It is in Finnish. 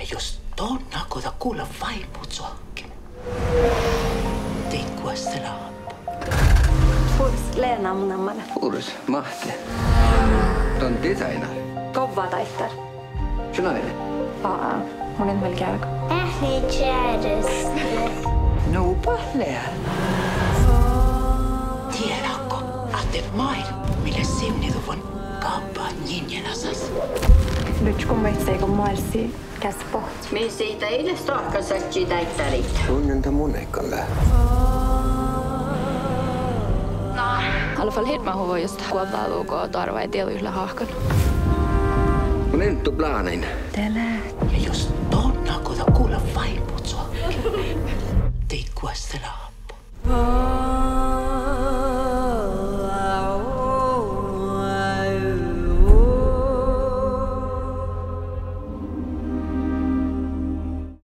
Ja jos tonna kota kuulla vaimut suakin. Teit kuestela appu. Kurs Leena mun ammana. Kurs, Mahte. Ton designer. Kova taittar. Se nainen. Aa, mun en vielä käy. Ähni käreste. No, pahlea. Tiedätkö, että main, mille simnituvun kauppaan ninjanasas. Nyt kun meitä ei kun mailsi transport. Me siitä ei edes tahkasakki täyttärit. Tunnen monekalle. I alla fall helt man har just Guadalupe och Darva är del yllä hahkan. Mun enttu plaanin. Tälä. Ja jos tonna koda kuulla vaimot sua. Teikkua selaa.